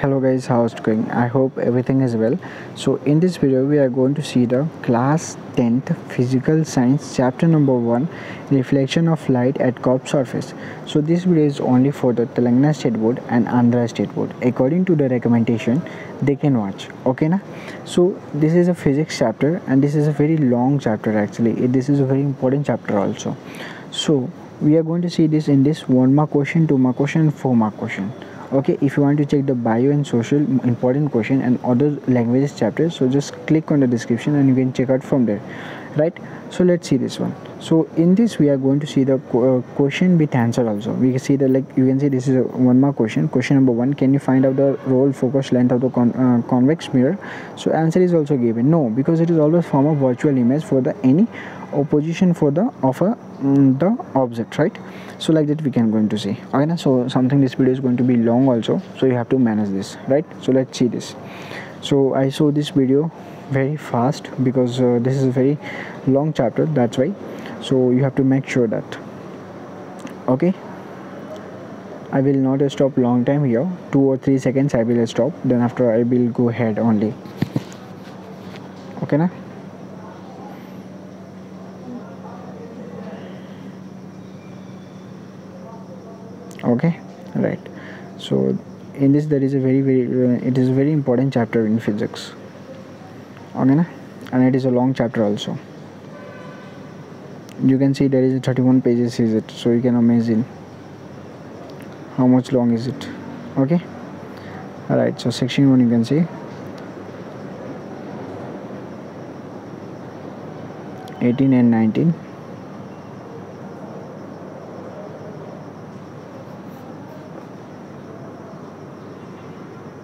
hello guys how's it going? I hope everything is well. So in this video we are going to see the class 10th physical science chapter number 1 reflection of light at curved surface. So this video is only for the telangana state board and andhra state board. According to the recommendation they can watch. Okay na? So this is a physics chapter and this is a very long chapter actually. This is a very important chapter also. So we are going to see this in this one mark question two mark question four mark question okay if you want to check the bio and social important question and other languages chapters so just click on the description and you can check out from there right? So let's see this one. So in this we are going to see the uh, question with answer also. We can see that like you can see this is a one more question. Question number one can you find out the roll focus length of the con uh, convex mirror? So answer is also given. No because it is always form of virtual image for the any opposition for the of a um, the object right? So like that we can going to see. Okay so something this video is going to be long also. So you have to manage this right? So let's see this. So i saw this video very fast because uh, this is a very long chapter that's why. So you have to make sure that okay? I will not stop long time here. Two or three seconds I will stop. Then after I will go ahead only. Okay now okay? Right. So in this there is a very very uh, it is a very important chapter in physics. Okay na? and it is a long chapter also. You can see there is 31 pages is it so you can imagine how much long is it. Okay? All right so section 1 you can see. 18 and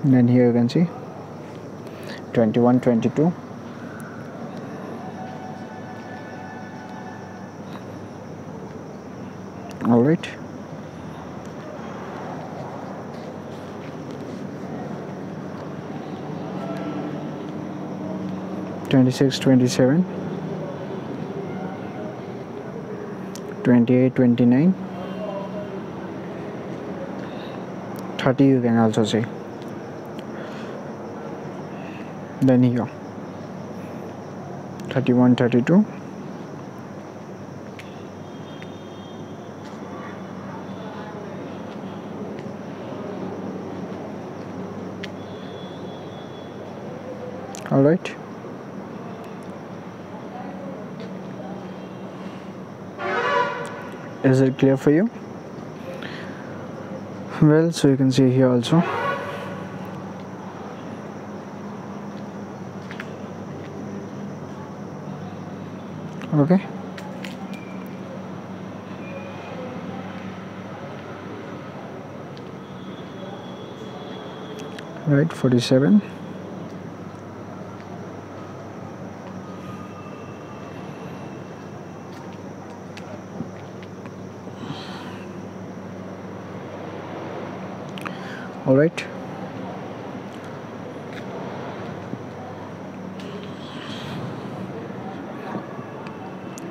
19 then here you can see. 21 22 all right. Twenty-six, twenty-seven, twenty-eight, twenty-nine, thirty. you can also say then here. 31 32 all right. Is it clear for you? Well so you can see here also okay. Right 47 all right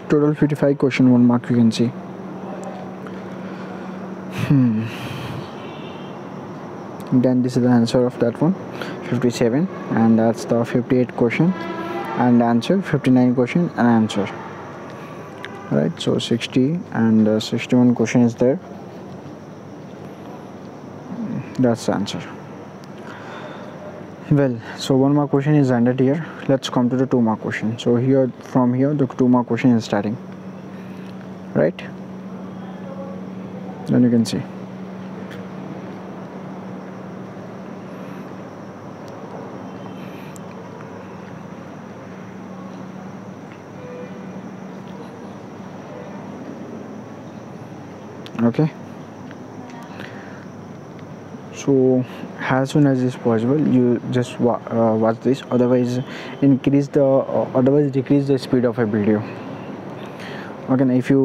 total 55 question one mark you can see. Hmm. Then this is the answer of that one. 57 and that's the 58 question and answer 59 question and answer. Right so 60 and uh, 61 question is there. That's the answer well so one more question is ended here. Let's come to the two mark question. So here from here the two mark question is starting. Right? Then you can see. Okay so as soon as is possible you just wa uh, watch this. Otherwise increase the uh, otherwise decrease the speed of a video. Okay if you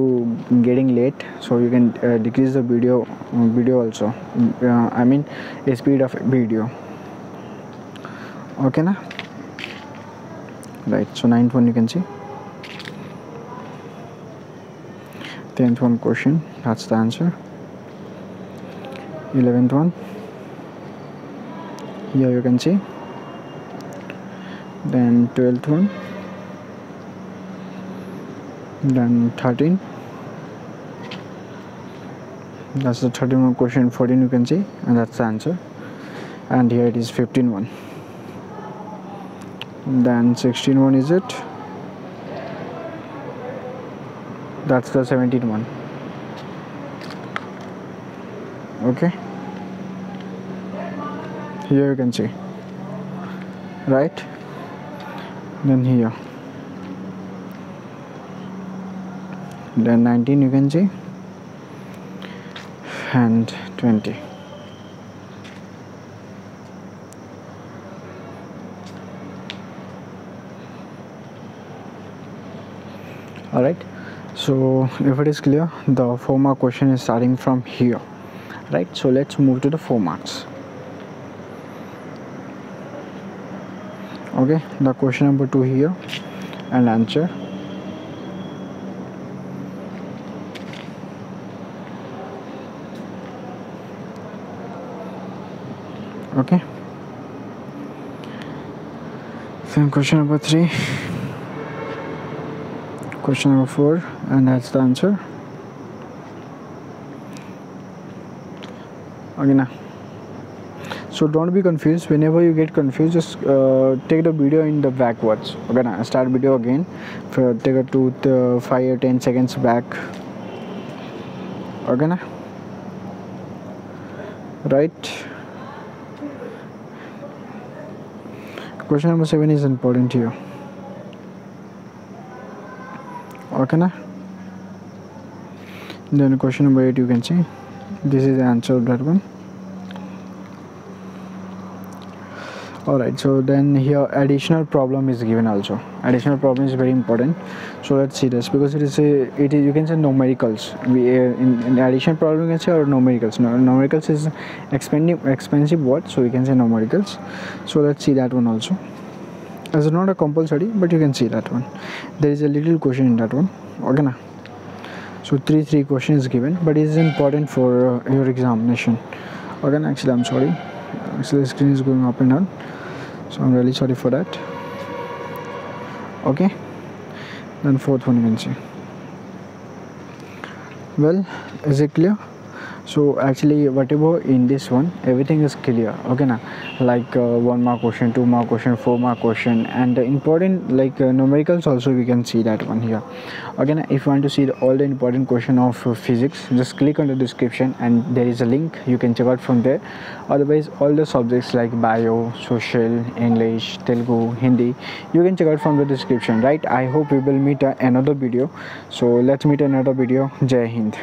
getting late so you can uh, decrease the video video also. Uh, i mean speed of video. Okay now right so ninth one you can see. 10th one question that's the answer. 11th one here you can see then 12th one. Then 13 that's the 13 question 14 you can see and that's the answer. And here it is 15 one. Then 16 one is it? That's the 17 one. Okay here you can see. Right? Then here. Then 19 you can see. And 20 all right so if it is clear the four mark question is starting from here. Right? So let's move to the four marks okay the question number two here. And answer. Okay. Then question number three. Question number four and that's the answer. Okay now so don't be confused. Whenever you get confused just uh, take the video in the backwards. Okay now start video again. For take a two uh, five or ten seconds back. Okay now right. Question number seven is important here. Okay now then question number eight you can see. This is the answer of that one alright so then here additional problem is given also. Additional problem is very important. So let's see this because it is a it is you can say numericals. We uh, in, in addition problem you can say or numericals. No, numericals is expensive expensive word so we can say numericals. So let's see that one also. As not a compulsory but you can see that one. There is a little question in that one. Okay na? so three three questions given but it is important for uh, your examination. Okay actually i'm sorry actually the screen is going up and down. So i'm really sorry for that. Okay. Then fourth one you can see. Well is it clear so actually whatever in this one? Everything is clear. Okay now like uh, one mark question two mark question four mark question. And the important like uh, numericals also we can see that one here. Now if you want to see the, all the important question of uh, physics just click on the description and there is a link. You can check out from there. Otherwise all the subjects like bio social english telugu hindi you can check out from the description. Right? I hope we will meet uh, another video. So let's meet another video. Jai hind